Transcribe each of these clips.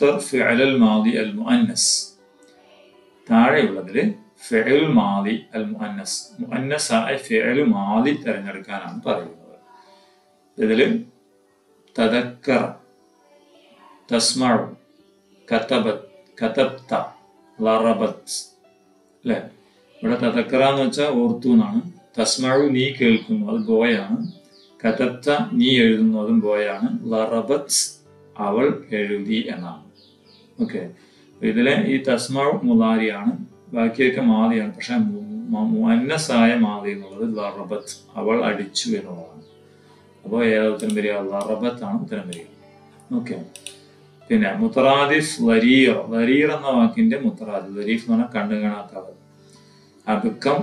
നഖ്തർ ഫിഅലൽ മാദി അൽ മുഅന്നസ്. താഴെയുള്ളതിൽ ഫിഅൽ മാദി അൽ മുഅന്നസ്. മുഅന്നസായ ഫിഅൽ മാദി തിരഞ്ഞെടുക്കാനാണ് പറയുന്നത്. ഇതിൽ തദക്കർ തസ്മഉ കതബത് കതബ്ത ലറബത് അല്ലേ? ഇവിടെ തതക്കറ എന്ന് വെച്ചാൽ ഓർത്തു എന്നാണ്. തസ്മഴു നീ കേൾക്കുന്നു അത് ഗോയാണ്. കഥത്ത നീ എഴുതുന്നു അതും ബോയാണ് ലറബത് അവൾ എഴുതി എന്നാണ്. ഓക്കെ ഇതിലെ ഈ തസ്മ മുലാരിയാണ്. ബാക്കിയൊക്കെ മാതിയാണ് പക്ഷെ മുന്നസായ മാതി എന്നുള്ളത് ലറബത്ത്. അവൾ അടിച്ചു എന്നുള്ളതാണ് അപ്പോൾ ഏതാ ഉത്തരം വരിക? ലറബത്ത് ആണ് ഉത്തരം വരിക. ഓക്കെ പിന്നെ മുത്തറാദിഫ് ലരീർ. ലരീർ എന്ന വാക്കിന്റെ മുത്തറാദി. ലരീഫ് എന്ന് പറഞ്ഞാൽ കണ്ണു കാണാത്തവർ അബുക്കം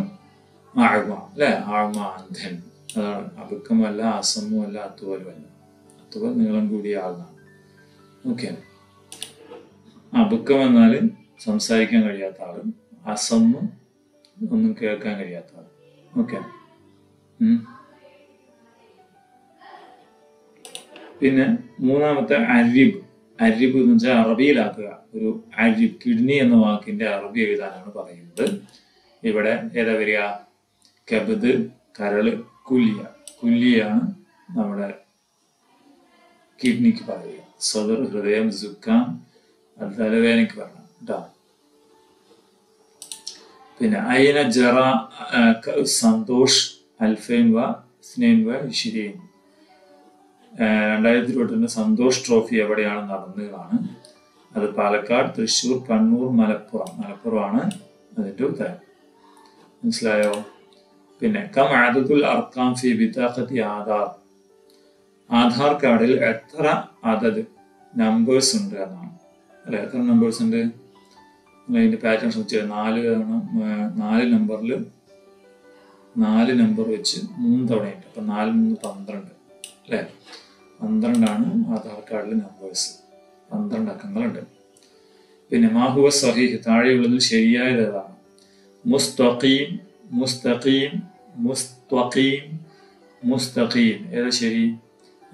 ആഴ്മ അല്ലെ? ആഴ്മ അന്ധൻ. അതാണ്. അബുക്കമല്ല അസമ്മുമല്ല അത്തുവലുമല്ല അത്തുവൽ നീളം കൂടിയ ആളാണ്. ഓക്കെ അബുക്കം എന്നാൽ സംസാരിക്കാൻ കഴിയാത്ത ആൾ അസമ്മ് ഒന്നും കേൾക്കാൻ കഴിയാത്ത ആൾ ഓക്കെ പിന്നെ മൂന്നാമത്തെ അരിബ്. അരിബ് എന്ന് വെച്ചാൽ അറബിയിലാക്കുക. ഒരു അരിബ് കിഡ്നി എന്ന വാക്കിന്റെ അറബി എഴുതാനാണ് പറയുന്നത്. ഇവിടെ ഏതാ വരിക? കബദ് കരൾ കുല്യ. കുല്യാണ് നമ്മുടെ കിഡ്നിക്ക് പറയുക. സദർ ഹൃദയം സുക്കാം തലവേദനയ്ക്ക് പറഞ്ഞു. കേട്ടോ പിന്നെ അയിന ജറ സന്തോഷ് അൽഫൈൻ വ സ്നേൻ വ ഇഷിരീൻ രണ്ടായിരത്തി ഇരുപത്തിരണ്ട് സന്തോഷ് ട്രോഫി എവിടെയാണ് നടന്നതാണ് അത് പാലക്കാട് തൃശൂർ കണ്ണൂർ മലപ്പുറം. മലപ്പുറമാണ് അതിന്റെ ഉത്തരം. മനസ്സിലായോ? പിന്നെ കം ആദത്തുൽ അർക്കാം ഫി ബിതാഖത്തി ആധാർ. ആധാർ കാർഡിൽ എത്ര അതത് നമ്പേഴ്സ് ഉണ്ട് എന്നാണ്. അല്ലെ? എത്ര നമ്പേഴ്സ് ഉണ്ട്? അതിന്റെ പാറ്റേൺ ശ്രമിച്ചു നാല് തവണ നാല് നമ്പറിൽ നാല് നമ്പർ വെച്ച് മൂന്ന് തവണയുണ്ട് അപ്പൊ നാല് മൂന്ന് പന്ത്രണ്ട്. അല്ലെ? പന്ത്രണ്ടാണ് ആധാർ കാർഡിലെ നമ്പേഴ്സ് പന്ത്രണ്ട് അക്കങ്ങളുണ്ട്. പിന്നെ മാഹുവ സഹീഹ് താഴെയുള്ളതിൽ ശരിയായത് ഏതാണ്? മുസ്തഖീം മുസ്തഖീം മുസ്തഖീം മുസ്തഖീം. ഏതാ ശരി?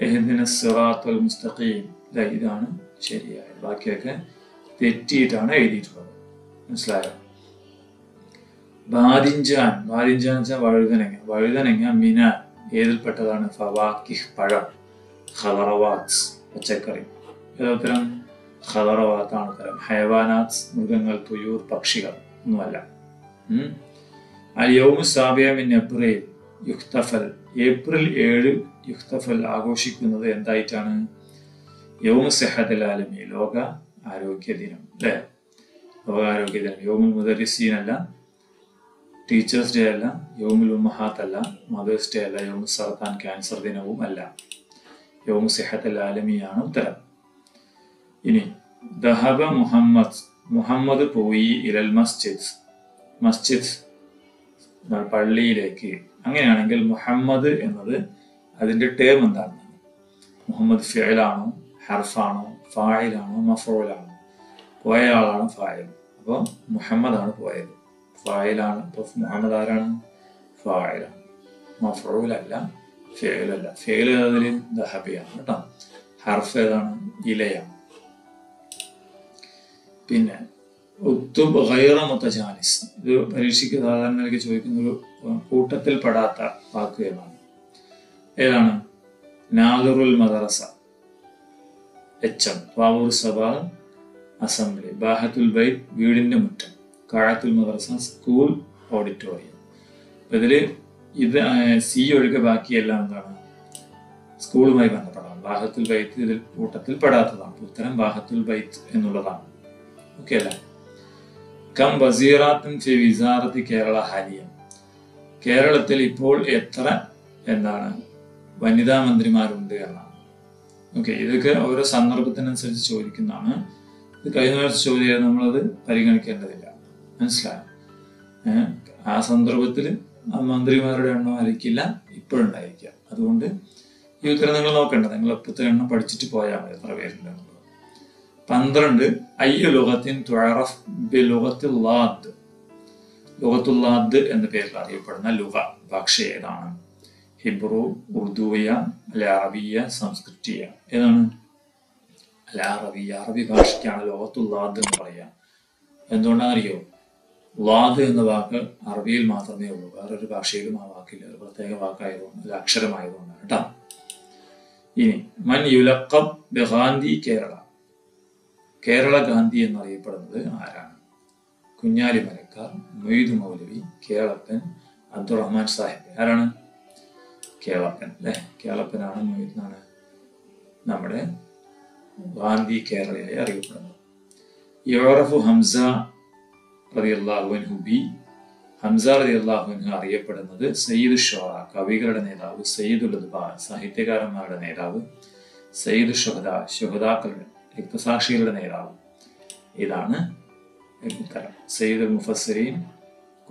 എഹദിന സിറാത്തുൽ മുസ്തഖീം. ഇതാണ് ശരിയായത് ബാക്കിയൊക്കെ തെറ്റിയിട്ടാണ് എഴുതിയിട്ടുള്ളത്. മനസ്സിലായോ? ബാദിഞ്ചാൻ ബാദിഞ്ചാൻ വെച്ചാൽ വഴുതനങ്ങ. വഴുതനങ്ങ മിന ഏതിൽപ്പെട്ടതാണ്? ഫവാക്കിഹ് പഴം ഖലറവാത്ത് പച്ചക്കറി. ഏതോത്തരം ഹലറവാത്താണ് ഉത്തരം. ഹയവാനാത്ത് മൃഗങ്ങൾ തുയൂർ പക്ഷികൾ ഒന്നുമല്ല. അൽ സാബിയമിൻ സാബിയ മിൻ എപ്രിൽ യുക്തഫൽ ഏപ്രിൽ ഏഴ് യുക്തഫൽ ആഘോഷിക്കുന്നത് എന്തായിട്ടാണ്? യൗമ സെഹദലാലമി ലോക ആരോഗ്യ ദിനം അല്ലേ? ലോക ആരോഗ്യ ദിനം. യോമുൽ മുദരിസീൻ അല്ല ടീച്ചേഴ്സ് ഡേ അല്ല യോമുൽ ഉമ്മഹാത്ത് അല്ല മദേഴ്സ് ഡേ അല്ല യോമു സർത്താൻ ക്യാൻസർ ദിനവും അല്ല. യോമു സെഹത്ത് ആലമിയാണ് ഉത്തരം. ഇനി ദഹബ മുഹമ്മദ് മുഹമ്മദ് പോയി ഇലൽ മസ്ജിദ്. മസ്ജിദ് പള്ളിയിലേക്ക്. അങ്ങനെയാണെങ്കിൽ മുഹമ്മദ് എന്നത് അതിന്റെ ടേം എന്താണ് മുഹമ്മദ് ഫിയലാണോ ഹർഫാണോ ഫായിലാണോ മഫോലാണോ? പോയ ആളാണ് ഫായിൽ. അപ്പോൾ മുഹമ്മദാണ് പോയത്. ഫായിലാണ്. ഇപ്പോൾ മുഹമ്മദ് ആരാണ്? ഫായിലാണ്. മഫറൂലല്ല ഫേലല്ല. ഫേൽ അതിൽ ദഹബിയാണ് കേട്ടോ ഹർഫ് ഏതാണ്? ഇലയാണ്. പിന്നെ ഉത്തുബ് ഗൈറ മുത്തജാനിസ് ഇത് പരീക്ഷയ്ക്ക് സാധാരണ ചോദിക്കുന്ന ഒരു കൂട്ടത്തിൽപ്പെടാത്ത വാക്ക് ഏതാണ്? ഏതാണ്? നാദറുൽ മദറസ എച്ച് എം പാവൂർ സഭ അസംബ്ലി ബാഹത്തുൽ ബൈറ്റ് വീടിന്റെ മുറ്റം കാഴത്തുൽ മദ്രസ സ്കൂൾ ഓഡിറ്റോറിയം. ഇതിൽ ഇത് സി ഒഴികെ ബാക്കിയെല്ലാം എന്താണ്? സ്കൂളുമായി ബന്ധപ്പെടാം ബാഹത്തുൽ ബൈത്ത് ഇതിൽ കൂട്ടത്തിൽ പെടാത്തതാണ്. ഉത്തരം ബാഹത്തുൽ ബൈത്ത് എന്നുള്ളതാണ്. ഓക്കെ അല്ലേ? കം വസീറാത്തും ഫി വിസാറത്ത് കേരള ഹാലിയം. കേരളത്തിൽ ഇപ്പോൾ എത്ര എന്താണ് വനിതാ മന്ത്രിമാരുണ്ട് എന്നാണ്. ഓക്കെ ഇതൊക്കെ ഓരോ സന്ദർഭത്തിനനുസരിച്ച് ചോദിക്കുന്നതാണ്. ഇത് കഴിഞ്ഞ വർഷം ചോദ്യം നമ്മളത് പരിഗണിക്കേണ്ടതില്ല. മനസ്സിലായോ? ആ സന്ദർഭത്തിൽ മന്ത്രിമാരുടെ എണ്ണം ആയിരിക്കില്ല ഇപ്പോഴുണ്ടായിരിക്കുക. അതുകൊണ്ട് ഈ ഉത്തരം നിങ്ങൾ നോക്കണ്ട. നിങ്ങൾ ഇപ്പോഴത്തെ എണ്ണം പഠിച്ചിട്ട് പോയാൽ മതി എത്ര പേരുണ്ട് പന്ത്രണ്ട് അയ്യ ലോകത്തിൻ തുഴറഫ് ലാദ് ലോകത്തുല്ലാദ് എന്ന പേരിൽ അറിയപ്പെടുന്ന ലുഗ ഭാഷ ഏതാണ്? ഹിബ്രു ഉർദുവിയ ലാവിയ സംസ്കൃതിയ. ഏതാണ്? അല്ല അറബി അറബി ഭാഷയ്ക്കാണ് ലോകത്ത് ലാദ് എന്ന് എന്തുകൊണ്ടാണ് അറിയോ ലാദ് എന്ന വാക്ക് അറബിയിൽ മാത്രമേ ഉള്ളൂ. വേറൊരു ഭാഷയിലും ആ വാക്കില്ല. ഒരു പ്രത്യേക വാക്കായതുകൊണ്ട് ഒരു അക്ഷരമായതുകൊണ്ടാണ് കേട്ടോ. ഇനി മൻ യുലക്കം ഗാന്ധി കേരള. കേരള ഗാന്ധി എന്നറിയപ്പെടുന്നത് ആരാണ്? കുഞ്ഞാലി മരക്കാർ മൊയ്ദ് മൗലവി കേരളത്തൻ അബ്ദുറഹ്മാൻ സാഹിബ്. ആരാണ്? കേളപ്പൻ അല്ലെ കേളപ്പനാണ് മൊയ്ദാണ് നമ്മുടെ ഗാന്ധി കേരളയായി അറിയപ്പെടുന്നത്. യോറഫു ഹംസ റതി അള്ളാഹുൻ ബി ഹംസ റതി അള്ളാഹുൻഹു അറിയപ്പെടുന്നത് സയ്യിദ് ഷോറ കവികളുടെ നേതാവ് സയ്യിദുൽ ഉദ്ബാ സാഹിത്യകാരന്മാരുടെ നേതാവ് സയ്യിദ് ഷുഹദ ശുഹദാക്കളുടെ രക്തസാക്ഷികളുടെ നേതാവ്. ഇതാണ് ഉത്തരം. സയ്യിദ് മുഫസരീൻ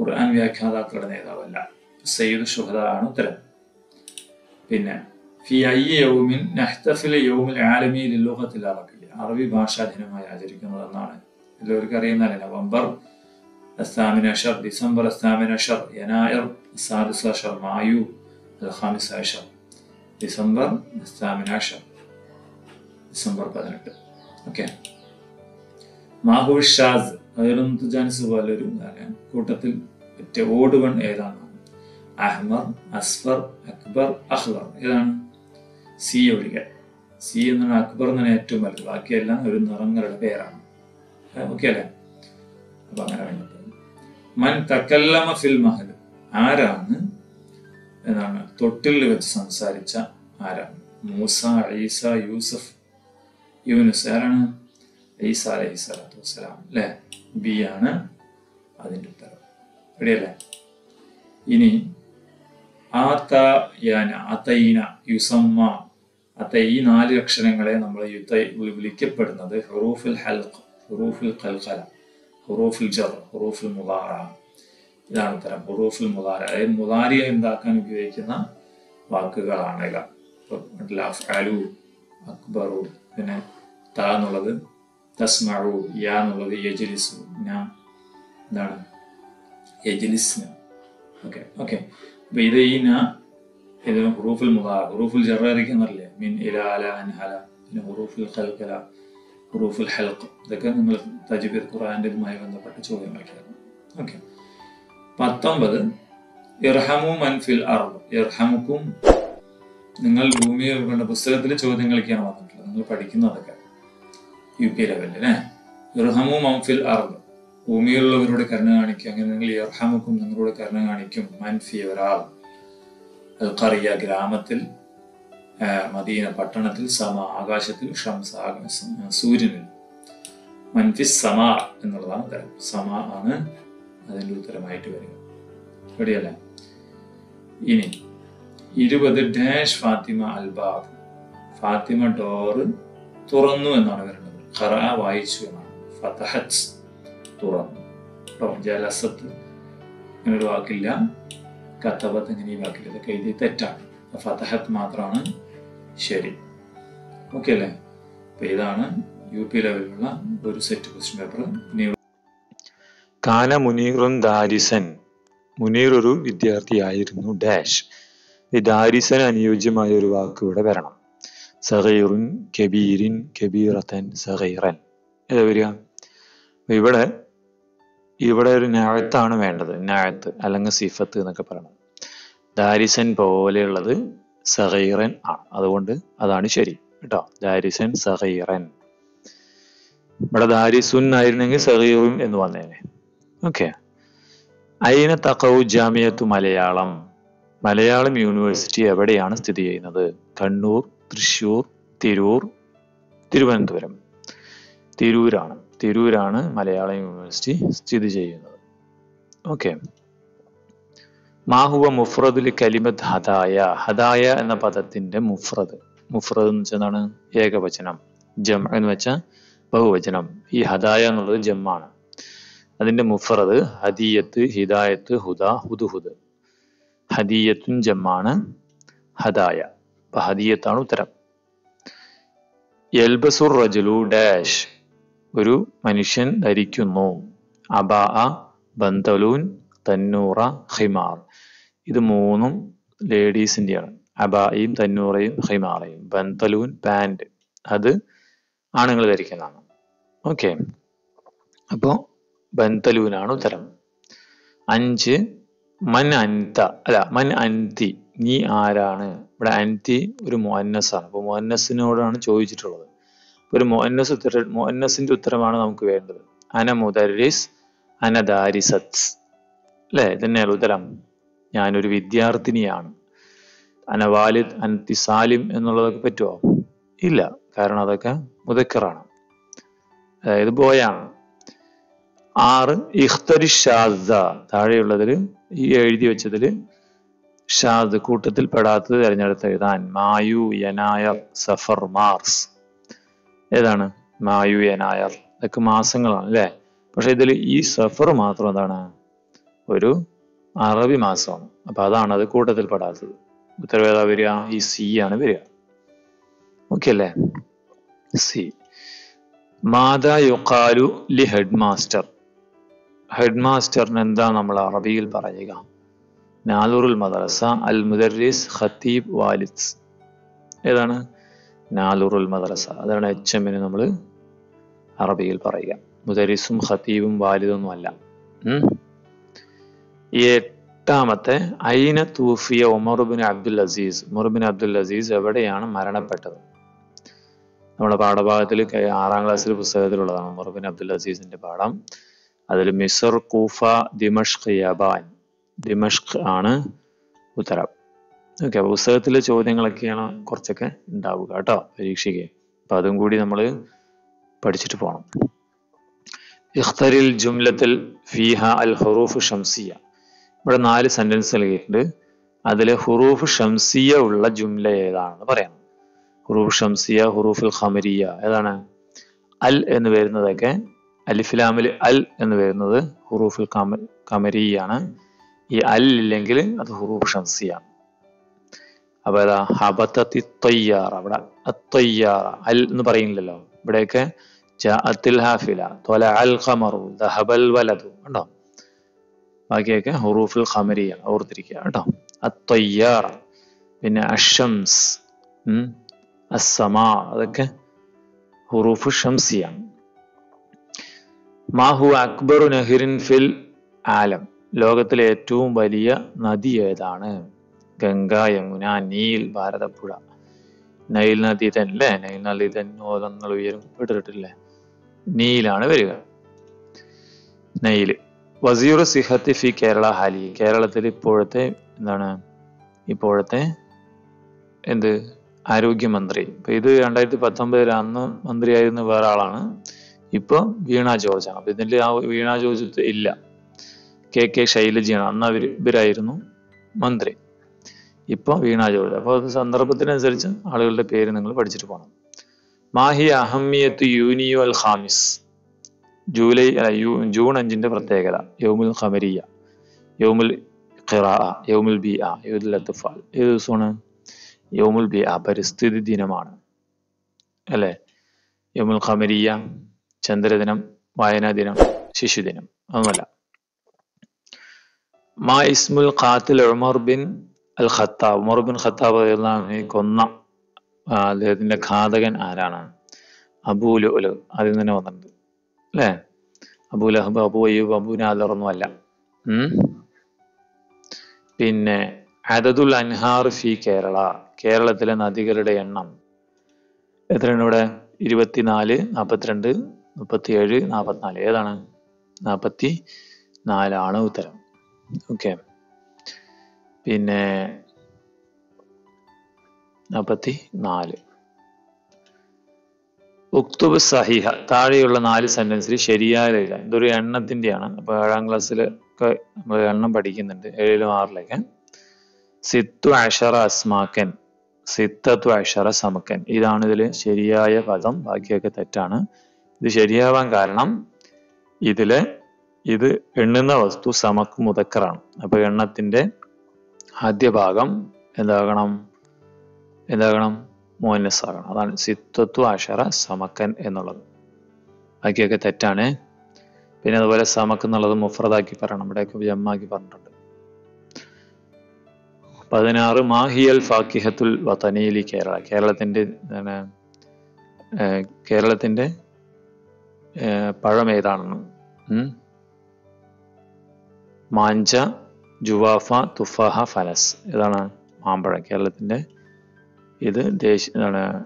ഖുർആൻ വ്യാഖ്യാതാക്കളുടെ നേതാവല്ല. സയ്യിദ് ഷുഹദ ആണ് ഉത്തരം. പിന്നെ ഫി ഐ യോമിൻ നഹ്തഫിലെ യോമിൽ ആലമിയിൽ ലോകത്തിൽ അറബി അറബി ഭാഷാ ദിനമായി ആചരിക്കുന്നതെന്നാണ്. എല്ലാവർക്കും അറിയുന്നതല്ലേ? നവംബർ അസ്താമിൻ അഷർ ഡിസംബർ അസ്താമിൻ അഷർ യനായർ സാദിസ് അഷർ മായു അൽഹാമിസ് അഷർ ഡിസംബർ അസ്താമിൻ അഷർ ഡിസംബർ പതിനെട്ട്. ഓക്കെ. മാഹു ഷാസ് അതൊരു ജാനിസ് പോലൊരു കൂട്ടത്തിൽ ഏറ്റവും ഓടുവൺ ഏതാണ്? അഹ്മർ അസ്ഫർ അക്ബർ അഹ്ലർ ഇതാണ് സി ഒഴികെ. സി എന്നാണ് അക്ബർ എന്നാണ് ഏറ്റവും വലുത്. ബാക്കിയെല്ലാം ഒരു നിറങ്ങളുടെ പേരാണ്. ഓക്കെ അല്ലേ? അപ്പൊ അങ്ങനെ വേണ്ടത് മൻ തക്കല്ലമ ഫിൽ മഹൽ ആരാണ്? എന്നാണ് തൊട്ടിൽ വെച്ച് സംസാരിച്ച ആരാണ്? മൂസ ഈസ യൂസഫ് യൂനുസ്. ആരാണ്? ഈസ അലൈഹി സ്വലാത്തു അല്ലേ? ബി ആണ് അതിന്റെ ഉത്തരം. റെഡിയല്ലേ ഇനി ആതയാന അതൈന യുസമ്മ അത്ത ഈ നാല് അക്ഷരങ്ങളെ നമ്മൾ യുദ്ധ വിളിക്കപ്പെടുന്നത് ഹുറൂഫുൽ ഹൽഖ് ഹുറൂഫുൽ ഖൽഖല ഹുറൂഫുൽ ജർ ഹുറൂഫുൽ മുദാറ. ഇതാണ് ഉത്തരം. ഹുറൂഫുൽ മുദാറ. അതായത് മുദാരിയ എന്താക്കാൻ ഉപയോഗിക്കുന്ന വാക്കുകളാണ് ഇവ. അക്ബറു പിന്നെ ത എന്നുള്ളത് തസ്മഴു യാ എന്നുള്ളത് യജിലിസു ഞാൻ എന്താണ്? യജിലിസ് ഓക്കെ ഓക്കെ. അപ്പൊ ഇത് ഈ ന ഹുറൂഫുൽ മുദാർ ഹുറൂഫുൽ ജറായിരിക്കുന്നറില്ലേ മിൻ ഇലാല അൻഹല പിന്നെ ഹുറൂഫുൽ ഖൽഖല ഹുറൂഫുൽ ഹൽഖ് ഇതൊക്കെ നിങ്ങൾ തജ്ബീർ ഖുറാന്റെതുമായി ബന്ധപ്പെട്ട ചോദ്യങ്ങളൊക്കെയാണ് ഓക്കെ പത്തൊമ്പത് ഇർഹമു മൻഫിൽ അറബ് ഇർഹമുക്കും നിങ്ങൾ ഭൂമിയെ കണ്ട പുസ്തകത്തിലെ ചോദ്യങ്ങളൊക്കെയാണ് വന്നിട്ടുള്ളത് നിങ്ങൾ പഠിക്കുന്നതൊക്കെ യു പി ലെവലിൽ അല്ലേ? ഇർഹമു മംഫിൽ അർബ് ഭൂമിയിലുള്ളവരോട് കരുണ കാണിക്കും. അങ്ങനെ നിങ്ങൾ ഇർഹാമുക്കും നിങ്ങളോട് കരുണ കാണിക്കും. മൻഫി ഒരാൾ അൽഖറിയ ഗ്രാമത്തിൽ മദീന പട്ടണത്തിൽ സമ ആകാശത്തിൽ ഷംസ സൂര്യനിൽ. മൻഫി സമ എന്നുള്ളതാണ് ഉത്തരം. സമ ആണ് അതിന്റെ ഉത്തരമായിട്ട് വരിക. റെഡിയല്ലേ? ഇനി ഇരുപത് ഡാഷ് ഫാത്തിമ അൽബാബ് ഫാത്തിമ ഡോറ് തുറന്നു എന്നാണ് വരുന്നത് ഖറ വായിച്ചു എന്നാണ്. ഫതഹത്ത്. തുറന്നു കേട്ടോ ജലസത്ത്. അങ്ങനെ വാക്കില്ല. കത്തബത്ത് ഇങ്ങനെ ഈ വാക്കില്ല ഇതൊക്കെ എഴുതി തെറ്റാണ് ഫതഹത്ത് മാത്രമാണ് ശരി. ഓക്കെ അല്ലേ? അപ്പൊ ഇതാണ് യു പി ലെവലിലുള്ള ഒരു സെറ്റ് ക്വസ്റ്റ്യൻ പേപ്പർ കാന മുനീറുൻ ദാരിസൻ. മുനീർ ഒരു വിദ്യാർത്ഥിയായിരുന്നു ഡാഷ് ഈ ദാരിസൻ അനുയോജ്യമായ ഒരു വാക്ക് ഇവിടെ വരണം. സഹീറുൻ കബീരിൻ കബീറത്തൻ സഹീറൻ. ഏതാ വരിക? ഇവിടെ ഇവിടെ ഒരു നാഴത്താണ് വേണ്ടത്. നാഴത്ത് അല്ലെങ്കിൽ സിഫത്ത് എന്നൊക്കെ പറയണം. ദാരിസൻ പോലെയുള്ളത് സഹീറൻ ആ അതുകൊണ്ട് അതാണ് ശരി കേട്ടോ. ദാരിസൻ സഹീറൻ. ഇവിടെ ദാരിസുൻ ആയിരുന്നെങ്കിൽ സഹീറും എന്ന് വന്നേനെ. ഓക്കെ. അയിന തക്കവു ജാമിയത്തു മലയാളം? മലയാളം യൂണിവേഴ്സിറ്റി എവിടെയാണ് സ്ഥിതി ചെയ്യുന്നത്? കണ്ണൂർ തൃശൂർ തിരൂർ തിരുവനന്തപുരം. തിരൂരാണ്. തിരൂരാണ് മലയാള യൂണിവേഴ്സിറ്റി സ്ഥിതി ചെയ്യുന്നത്. ഓക്കെ മാഹുവ മുഫ്രദുൽ കലിമത് ഹദായ ഹദായ എന്ന പദത്തിന്റെ മുഫ്രദ്. മുഫ്രദ് എന്ന് വെച്ചാൽ എന്താണ്? ഏകവചനം. ജം എന്ന് വെച്ചാൽ ബഹുവചനം. ഈ ഹദായ എന്നുള്ളത് ജമ്മാണ്. അതിന്റെ മുഫ്രദ് ഹദീയത്ത് ഹിദായത്ത് ഹുദ ഹുദുഹുദ്. ഹദീയത്തും ജമ്മാണ് ഹദായ. അപ്പൊ ഹദീയത്താണ് ഉത്തരം. യൽബസുർ റജുലു ഡാഷ്. ഒരു മനുഷ്യൻ ധരിക്കുന്നു. അബാ ബന്തലൂൻ തന്നൂറ ഹിമാർ ഇത് മൂന്നും ലേഡീസിന്റെയാണ്. അബായും തന്നൂറയും ഹിമാറയും ബന്തലൂൻ പാന്റ്. അത് ആണുങ്ങൾ ധരിക്കുന്നതാണ്. ഓക്കെ. അപ്പോൾ ബന്തലൂനാണ് ഉത്തരം. അഞ്ച് മൻ അൻത. അല്ല മൻ അൻതി. നീ ആരാണ്? ഇവിടെ അൻതി ഒരു മുഹന്നസാണ് അപ്പോൾ മൊന്നസിനോടാണ് ചോദിച്ചിട്ടുള്ളത്. ഒരു മോന്നസ് ഉത്തര മോന്നസിന്റെ ഉത്തരമാണ് നമുക്ക് വേണ്ടത്. അന മുദരിസ് അന ദാരിസത്ത് അല്ലേ? ഇതന്നെയാണ് ഉത്തരം. ഞാനൊരു വിദ്യാർത്ഥിനിയാണ്. അനവാലിദ് അനത്തി സാലിം എന്നുള്ളതൊക്കെ പറ്റുമോ ഇല്ല. കാരണം അതൊക്കെ മുതക്കറാണ് അതായത് ബോയാണ്. ആറ് ഇഖ്തരി ഷാദ. താഴെയുള്ളതിൽ ഈ എഴുതി വെച്ചതിൽ ഷാദ് കൂട്ടത്തിൽ പെടാത്തത് തിരഞ്ഞെടുത്ത് എഴുതാൻ. മായു യനായ സഫർ മാർസ്. ഏതാണ്? മായു അതൊക്കെ മാസങ്ങളാണ് അല്ലേ? പക്ഷെ ഇതിൽ ഈ സഫർ മാത്രം എന്താണ് ഒരു അറബി മാസമാണ്. അപ്പൊ അതാണ് അത് കൂട്ടത്തിൽ പെടാത്തത്. ഉത്തരവേദ വരിക ഈ സി ആണ് വരിക. ഓക്കെ അല്ലേ? സി. മാതാ യുക്കാലു ലി ഹെഡ് മാസ്റ്റർ ഹെഡ് മാസ്റ്ററിന് എന്താ നമ്മൾ അറബിയിൽ പറയുക? നാദുറുൽ മദ്രസ അൽ മുദരിസ് ഖത്തീബ് വാലിദ്. ഏതാണ്? നാദുറുൽ മദ്രസ. അതാണ് എച്ച് എമ്മിന് നമ്മൾ അറബിയിൽ പറയുക. മുദരിസും ഖത്തീബും വാലിദൊന്നും അല്ല എട്ടാമത്തെ ഐന തൂഫിയ ഉമർബിൻ അബ്ദുൽ അസീസ് ഉമർബിൻ അബ്ദുൽ അസീസ് എവിടെയാണ് മരണപ്പെട്ടത്? നമ്മുടെ പാഠഭാഗത്തിൽ ആറാം ക്ലാസ്സിലെ പുസ്തകത്തിലുള്ളതാണ് ഉമർബിൻ അബ്ദുൽ അസീസിന്റെ പാഠം. അതിൽ മിസർ കൂഫ ദിമഷ്ക് യബാൻ. ദിമഷ്ക് ആണ് ഉത്തരം. ഓക്കെ പുസ്തകത്തിലെ ചോദ്യങ്ങളൊക്കെയാണ് കുറച്ചൊക്കെ ഉണ്ടാവുക കേട്ടോ പരീക്ഷയ്ക്ക്. അപ്പൊ അതും കൂടി നമ്മൾ പഠിച്ചിട്ട് പോകണം ഇഖ്തരിൽ ജുംലത്തിൽ ഫീഹ അൽ ഹുറൂഫ് ഷംസിയ ഇവിടെ നാല് സെന്റൻസ് നൽകിയിട്ടുണ്ട്. അതിൽ ഹുറൂഫ് ഷംസിയ ഉള്ള ജുംല ഏതാണെന്ന് പറയാം. ഹുറൂഫ് ഷംസിയ ഹുറൂഫുൽ ഖമരിയ ഏതാണ്? അൽ എന്ന് വരുന്നതൊക്കെ അലിഫിലാമിൽ അൽ എന്ന് വരുന്നത് ഹുറൂഫുൽ കമ കമരിയാണ് ഈ അൽ ഇല്ലെങ്കിൽ അത് ഹുറൂഫ് ഷംസിയാണ് അപ്പൊ ഹബത്തത്തി തൊയ്യാറ. അവിടെ അത്തൊയ്യാറ. അൽ എന്ന് പറയുന്നില്ലല്ലോ. ഇവിടെയൊക്കെ അത്തിൽ ഹാഫില. തൊല അൽ ഖമറു. ദഹബൽ വലതു കണ്ടോ? ബാക്കിയൊക്കെ ഹുറൂഫുൽ ഖമരിയ. ഓർത്തിരിക്കുക. കേട്ടോ? അത്തൊയ്യാറ. പിന്നെ അഷംസ്. അസമാ അതൊക്കെ ഹുറൂഫ് ഷംസിയാണ്. മാഹു അക്ബറു നെഹ്റിൻ ഫിൽ ആലം. ലോകത്തിലെ ഏറ്റവും വലിയ നദി ഏതാണ്? ഗംഗ യമുന നീൽ ഭാരതപ്പുഴ. നൈൽ നദി തന്നെ നൈൽ നദി തന്നെ ഉയരും ഇട്ടിട്ടില്ലേ നീലാണ് വരിക. നൈൽ. വസീർ സിഹത്തി ഫി കേരള ഹാലി. കേരളത്തിൽ ഇപ്പോഴത്തെ എന്താണ്? ഇപ്പോഴത്തെ എന്ത്? ആരോഗ്യമന്ത്രി. ഇപ്പൊ ഇത് രണ്ടായിരത്തി പത്തൊമ്പതിൽ അന്ന് മന്ത്രിയായിരുന്ന വേറെ ആളാണ്. ഇപ്പൊ വീണ ജോർജ് ആണ്. അപ്പൊ ഇതിന്റെ ആ വീണ ജോർജ് ഇല്ല. കെ കെ ശൈലജയാണ്. അന്ന് അവർ ഇവരായിരുന്നു മന്ത്രി. ഇപ്പൊ വീണ ജോർജ് അപ്പോൾ സന്ദർഭത്തിനനുസരിച്ച് ആളുകളുടെ പേര് നിങ്ങൾ പഠിച്ചിട്ട് പോകണം മാഹി അഹമ്മിയത്ത് യൂനിയു അൽ ഖാമിസ്. ജൂലൈ അല്ല യൂ ജൂൺ അഞ്ചിന്റെ പ്രത്യേകത. യൗമുൽ ഖമരിയ. യൗമുൽ ഖിറാ യൗമുൽ ബി ആ യൗമുൽ ലത്തുഫാൽ ഏത് ദിവസമാണ്? യൗമുൽ ബി ആ പരിസ്ഥിതി ദിനമാണ്. അല്ലേ? യൗമുൽ ഖമരിയ ചന്ദ്രദിനം വായനാ ദിനം ശിശുദിനം. അതൊന്നുമല്ല മാ ഇസ്മുൽ ഖാത്തിൽ Umar bin al Khattab Umar bin Khattab ഈ കൊന്ന അദ്ദേഹത്തിന്റെ ഘാതകൻ ആരാണ്? അബൂലുലു അതിൽ തന്നെ വന്നിട്ടുണ്ട്. അല്ലേ? അബൂ ലഹബ് അബൂ അയ്യൂബ് അബൂ നാദറൊന്നും അല്ല. പിന്നെ അതതുൽ അൻഹാർ ഫി കേരള കേരളത്തിലെ നദികളുടെ എണ്ണം എത്രയാണ് ഇവിടെ? ഇരുപത്തിനാല് നാൽപ്പത്തിരണ്ട് മുപ്പത്തിയേഴ് നാൽപ്പത്തിനാല് ഏതാണ്? നാൽപ്പത്തി നാലാണ് ഉത്തരം. ഓക്കെ. പിന്നെ നാൽപ്പത്തി നാല്. ഉക്തുബ് സഹിഹ താഴെയുള്ള നാല് സെന്റൻസിൽ ശരിയായ എഴുതാം ഇതൊരു എണ്ണത്തിന്റെയാണ്. അപ്പൊ ഏഴാം ക്ലാസ്സിലൊക്കെ നമ്മൾ എണ്ണം പഠിക്കുന്നുണ്ട്. ഏഴിലും ആറിലൊക്കെ. സിത്തു അഷറ അസ്മാക്കൻ. സിത്തത്വ അഷറ സമക്കൻ. ഇതാണ് ഇതിൽ ശരിയായ പദം. ബാക്കിയൊക്കെ തെറ്റാണ്. ഇത് ശരിയാവാൻ കാരണം ഇതിൽ ഇത് എണ്ണുന്ന വസ്തു സമക്ക് മുതക്കറാണ്. അപ്പോൾ എണ്ണത്തിന്റെ ആദ്യ ഭാഗം എന്താകണം? എന്താകണം? മോനസ് ആകണം അതാണ് സിത്വത്വ അഷറ സമക്കൻ എന്നുള്ളത്. ബാക്കിയൊക്കെ തെറ്റാണ്. പിന്നെ അതുപോലെ സമക്ക് എന്നുള്ളത് മുഫ്രദാക്കി പറയണം. ഇവിടെയൊക്കെ ജമ്മാക്കി പറഞ്ഞിട്ടുണ്ട്. പതിനാറ് മാഹിയൽ ഫാക്കിഹത്തുൽ വതനീലി കേരള. കേരളത്തിന്റെ കേരളത്തിന്റെ പഴം ഏതാണെന്ന് മാഞ്ച ജുവാഫ തുഫാഹ ഫലസ്. ഇതാണ് മാമ്പഴം കേരളത്തിന്റെ ഇത് ദേശ എന്താണ്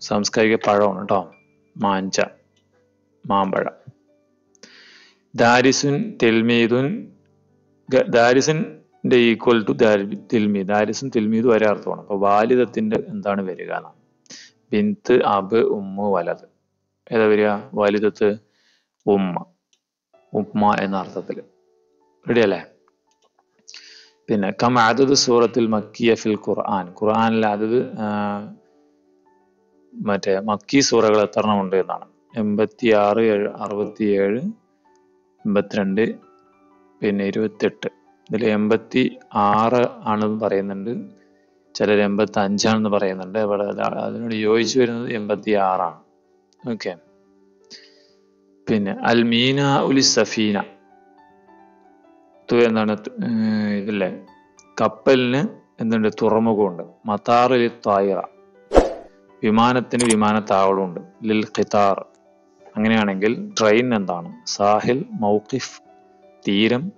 സാംസ്കാരിക പഴമാണ് കേട്ടോ. മാഞ്ച മാമ്പഴം. ദാരിസുൻ തെൽമീദുൻ ഗ- ദാരിസിന്റെ ഈക്വൽ ടു തിൽമി ദാരിസും തിൽമീദും ഒരേ അർത്ഥമാണ്. അപ്പൊ വാലിദത്തിന്റെ എന്താണ് വരിക എന്നാണ്. ബിന്ത് അബ് ഉമ്മ വലത് ഏതാ വരിക? വാലിദത്ത് ഉമ്മ. ഉമ്മ എന്ന അർത്ഥത്തിൽ. റെഡി അല്ലേ? പിന്നെ കം അതത് സൂറത്തിൽ മക്കിയ ഫിൽ ഖുർആൻ. ഖുർആനിൽ അതത് മറ്റേ മക്കി സൂറകൾ എത്രണ്ണം ഉണ്ട് എന്നാണ്. എൺപത്തി ആറ് ഏഴ് അറുപത്തി ഏഴ് എൺപത്തിരണ്ട് പിന്നെ ഇരുപത്തെട്ട്. ഇതിൽ എൺപത്തി ആറ് ആണെന്ന് പറയുന്നുണ്ട്. ചിലർ എൺപത്തി അഞ്ചാണെന്ന് പറയുന്നുണ്ട്. ഇവിടെ അതിനോട് യോജിച്ചു വരുന്നത് എൺപത്തി ആറാണ് ഓക്കെ. പിന്നെ അൽ മീന ഉലി സഫീന തു എന്നാണ് ഇതല്ലേ? കപ്പലിന് എന്തുണ്ട്? തുറമുഖമുണ്ട്. മതാറിൽ തായിറ. വിമാനത്തിന് വിമാനത്താവളമുണ്ട്. ലിൽ ഖിതാർ. അങ്ങനെയാണെങ്കിൽ ട്രെയിൻ എന്താണ്? സാഹിൽ മൗഖിഫ് തീരം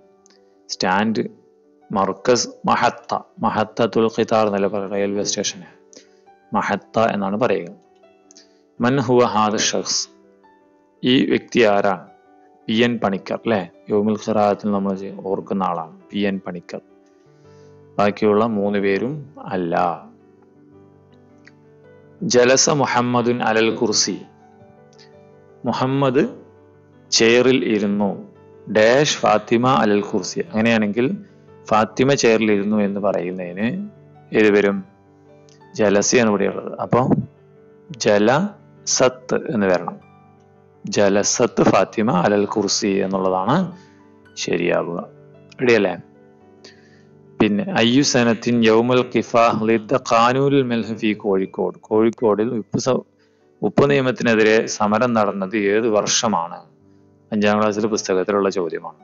സ്റ്റാൻഡ് മർക്കസ് മഹത്ത. മഹത്തത്തുൽ ഖിതാർ എന്നല്ല പറയുക? റെയിൽവേ സ്റ്റേഷന്. മഹത്ത എന്നാണ് പറയുക. മൻ ഹുവ ഹാദ ഷഖ്സ്. ഈ വ്യക്തി ആരാണ്? പി എൻ പണിക്കർ അല്ലെ യോമിൽ ഖിറാത്തിൽ നമ്മൾ ഓർക്കുന്ന ആളാണ്. പി എൻ പണിക്കർ. ബാക്കിയുള്ള മൂന്ന് പേരും അല്ല. ജലസ മുഹമ്മദുൻ അലൽ കുർസി. മുഹമ്മദ് ചെയറിൽ ഇരുന്നു. ഡാഷ് ഫാത്തിമ അലൽ കുർസി. അങ്ങനെയാണെങ്കിൽ ഫാത്തിമ ചെയറിൽ ഇരുന്നു എന്ന് പറയുന്നതിന് ഏത് വരും ജലസിയാണ് ഇവിടെയുള്ളത്. അപ്പോൾ ജല സത്ത് എന്ന് വരണം. ജലസത്ത് ഫാത്തിമ അലൽ കുർസി എന്നുള്ളതാണ് ശരിയാവുക. റെഡിയല്ലേ പിന്നെ അയ്യു സനത്തിൻ യൗമുൽ കിഫാഹ് മെൽഹഫി കോഴിക്കോട്. കോഴിക്കോടിൽ ഉപ്പ് ഉപ്പ് നിയമത്തിനെതിരെ സമരം നടന്നത് ഏത് വർഷമാണ്. അഞ്ചാം ക്ലാസ്സിലെ പുസ്തകത്തിലുള്ള ചോദ്യമാണ്.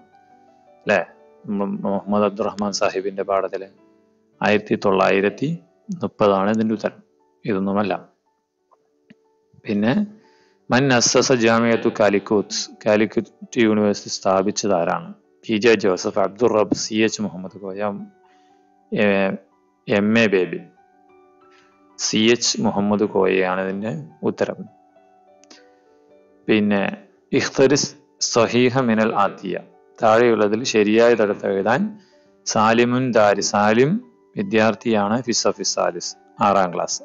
അല്ലേ? മുഹമ്മദ് അബ്ദുറഹ്മാൻ സാഹിബിന്റെ പാഠത്തിൽ ആയിരത്തി തൊള്ളായിരത്തി മുപ്പതാണ് ഇതിന്റെ ഉത്തരം. ഇതൊന്നുമല്ല. പിന്നെ മൻ അസസ ജാമിയത്തു കാലിക്കൂത്ത് കാലിക്കറ്റ് യൂണിവേഴ്സിറ്റി സ്ഥാപിച്ചത് ആരാണ് പി ജെ ജോസഫ് അബ്ദുൾ റബ് സി എച്ച് മുഹമ്മദ് കോയ എം എ ബേബി. സി എച്ച് മുഹമ്മദ് കോയയാണ് ഇതിന്റെ ഉത്തരം. പിന്നെ ഇഖ്തരിസ് സഹീഹ മിനൽ ആത്തിയ താഴെയുള്ളതിൽ ശരിയായ തടത്ത് എഴുതാൻ സാലിമുൻ ദാരി സാലിം വിദ്യാർത്ഥിയാണ് ഫിസ ഫിസാലിസ് ആറാം ക്ലാസ്.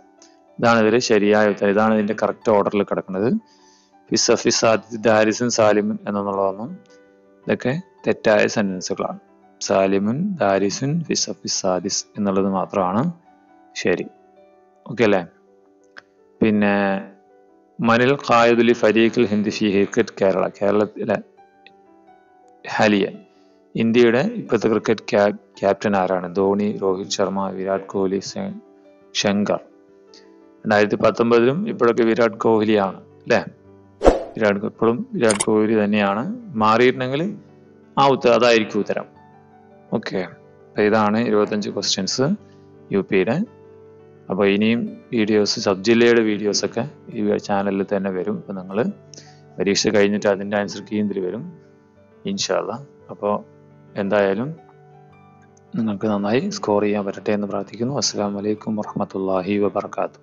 ഇതാണ് ഇതിൽ ശരിയായ ഉത്തരം. ഇതാണ് ഇതിന്റെ കറക്റ്റ് ഓർഡറിൽ കിടക്കുന്നത്. ഫിസ ദാരിസുൻ സാലിമുൻ എന്നുള്ളതൊന്നും ഇതൊക്കെ തെറ്റായ സെന്റൻസുകളാണ് സാലിമുൻ ദാരിസുൻ ഫിസ ഫിസാദിസ് എന്നുള്ളത് മാത്രമാണ് ശരി. ഓക്കെ അല്ലേ? പിന്നെ മനിൽ ഖായദുലി ഫരീഖിൽ ഹിന്ദി ഫി ക്രിക്കറ്റ് കേരള. കേരളത്തിലെ ഹലിയ. ഇന്ത്യയുടെ ഇപ്പോഴത്തെ ക്രിക്കറ്റ് ക്യാ- ക്യാപ്റ്റൻ ആരാണ്? ധോണി രോഹിത് ശർമ്മ വിരാട് കോഹ്ലി ശങ്കർ. രണ്ടായിരത്തി പത്തൊമ്പതിലും ഇപ്പോഴൊക്കെ വിരാട് കോഹ്ലിയാണ് അല്ലേ? വിരാട് ഇപ്പോഴും വിരാട് കോഹ്ലി തന്നെയാണ്. മാറിയിട്ടുണ്ടെങ്കിൽ ആ ഉത്തരം അതായിരിക്കും ഉത്തരം. ഓക്കെ. അപ്പൊ ഇതാണ് ഇരുപത്തഞ്ച് ക്വസ്റ്റ്യൻസ് യു പിയുടെ. അപ്പോൾ ഇനിയും വീഡിയോസ് സബ് ജില്ലയുടെ വീഡിയോസൊക്കെ ഈ ചാനലിൽ തന്നെ വരും. അപ്പോൾ നിങ്ങൾ പരീക്ഷ കഴിഞ്ഞിട്ട് അതിന്റെ ആൻസർ കീന്തിൽ വരും ഇൻഷാല്ല അപ്പോൾ എന്തായാലും നിങ്ങൾക്ക് നന്നായി സ്കോർ ചെയ്യാൻ പറ്റട്ടെ എന്ന് പ്രാർത്ഥിക്കുന്നു. അസ്സാം വലൈക്കും വർഹമത്തല്ലാഹി വബർക്കാത്തു